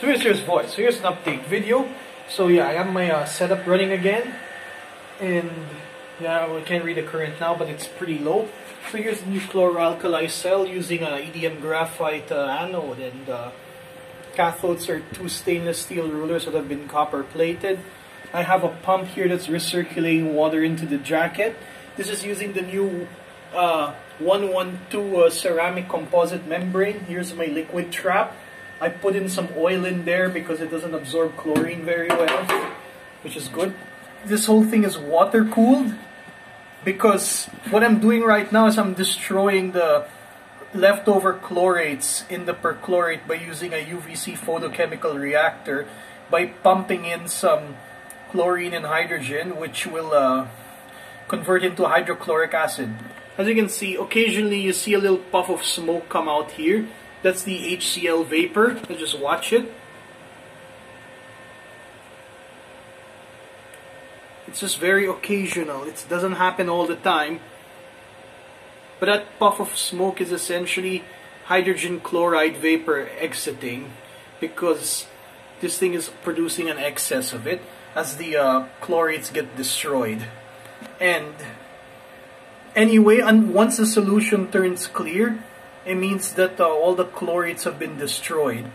So here's, here's voice. So here's an update video. So yeah, I have my uh, setup running again. And yeah, we can't read the current now, but it's pretty low. So here's the new chloralkali cell using a EDM graphite uh, anode and uh, cathodes are two stainless steel rulers that have been copper plated. I have a pump here that's recirculating water into the jacket. This is using the new uh, 112 uh, ceramic composite membrane. Here's my liquid trap. I put in some oil in there because it doesn't absorb chlorine very well, which is good. This whole thing is water cooled because what I'm doing right now is I'm destroying the leftover chlorates in the perchlorate by using a UVC photochemical reactor by pumping in some chlorine and hydrogen which will uh, convert into hydrochloric acid. As you can see, occasionally you see a little puff of smoke come out here. That's the HCl vapor. Let's just watch it. It's just very occasional. It doesn't happen all the time. But that puff of smoke is essentially hydrogen chloride vapor exiting because this thing is producing an excess of it as the uh, chlorates get destroyed. And anyway, and once the solution turns clear, it means that uh, all the chlorates have been destroyed.